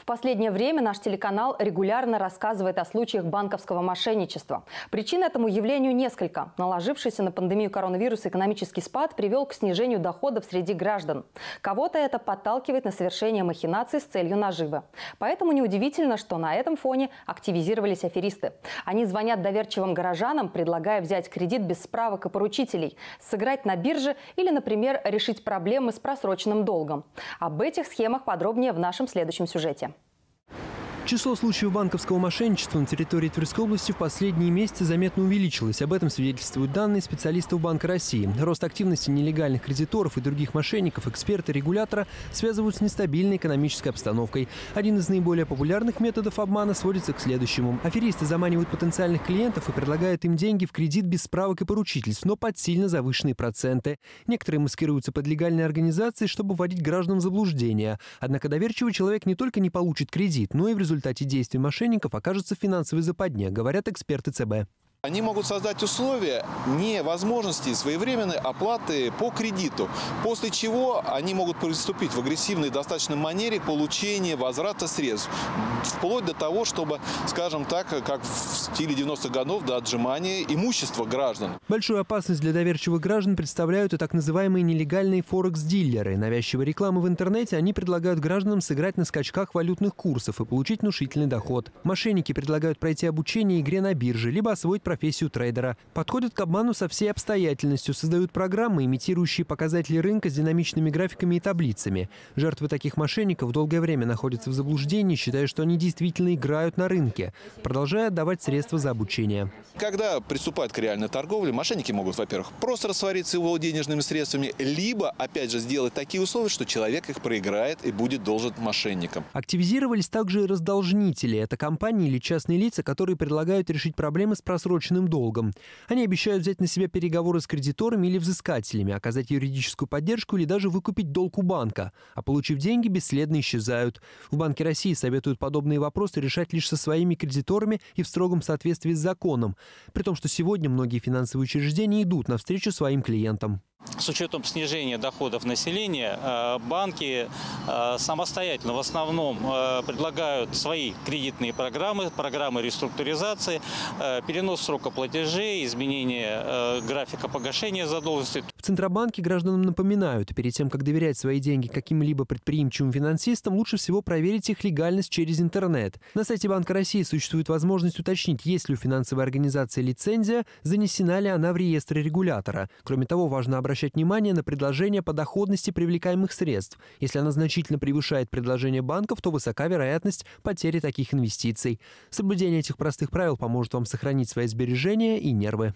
В последнее время наш телеканал регулярно рассказывает о случаях банковского мошенничества. Причин этому явлению несколько. Наложившийся на пандемию коронавируса экономический спад привел к снижению доходов среди граждан. Кого-то это подталкивает на совершение махинаций с целью наживы. Поэтому неудивительно, что на этом фоне активизировались аферисты. Они звонят доверчивым горожанам, предлагая взять кредит без справок и поручителей, сыграть на бирже или, например, решить проблемы с просроченным долгом. Об этих схемах подробнее в нашем следующем сюжете. Число случаев банковского мошенничества на территории Тверской области в последние месяцы заметно увеличилось. Об этом свидетельствуют данные специалистов Банка России. Рост активности нелегальных кредиторов и других мошенников эксперты регулятора связывают с нестабильной экономической обстановкой. Один из наиболее популярных методов обмана сводится к следующему. Аферисты заманивают потенциальных клиентов и предлагают им деньги в кредит без справок и поручительств, но под сильно завышенные проценты. Некоторые маскируются под легальной организацией, чтобы вводить граждан в заблуждение. Однако доверчивый человек не только не получит кредит, но и в результате результате действий мошенников окажется финансовой западня, говорят эксперты ЦБ. Они могут создать условия невозможности своевременной оплаты по кредиту, после чего они могут приступить в агрессивной достаточно манере получения возврата средств, вплоть до того, чтобы, скажем так, как в стиле 90-х годов, до отжимания имущества граждан. Большую опасность для доверчивых граждан представляют и так называемые нелегальные форекс-дилеры. Навязчивой рекламы в интернете они предлагают гражданам сыграть на скачках валютных курсов и получить внушительный доход. Мошенники предлагают пройти обучение игре на бирже, либо освоить профессию трейдера. Подходят к обману со всей обстоятельностью, создают программы, имитирующие показатели рынка с динамичными графиками и таблицами. Жертвы таких мошенников долгое время находятся в заблуждении, считая, что они действительно играют на рынке, продолжая отдавать средства за обучение. Когда приступают к реальной торговле, мошенники могут, во-первых, просто раствориться его денежными средствами, либо, опять же, сделать такие условия, что человек их проиграет и будет должен мошенникам. Активизировались также и раздолжнители. Это компании или частные лица, которые предлагают решить проблемы с просроченным просроченным долгом. Они обещают взять на себя переговоры с кредиторами или взыскателями, оказать юридическую поддержку или даже выкупить долг у банка. А получив деньги, бесследно исчезают. В Банке России советуют подобные вопросы решать лишь со своими кредиторами и в строгом соответствии с законом. При том, что сегодня многие финансовые учреждения идут навстречу своим клиентам. С учетом снижения доходов населения, э, банки э, самостоятельно в основном э, предлагают свои кредитные программы, программы реструктуризации, перенос срока платежей, изменение графика погашения задолженности. В Центробанке гражданам напоминают, перед тем, как доверять свои деньги каким-либо предприимчивым финансистам, лучше всего проверить их легальность через интернет. На сайте Банка России существует возможность уточнить, есть ли у финансовой организации лицензия, занесена ли она в реестр регулятора. Кроме того, важно обращаться обращать внимание на предложение по доходности привлекаемых средств. Если она значительно превышает предложение банков, то высока вероятность потери таких инвестиций. Соблюдение этих простых правил поможет вам сохранить свои сбережения и нервы.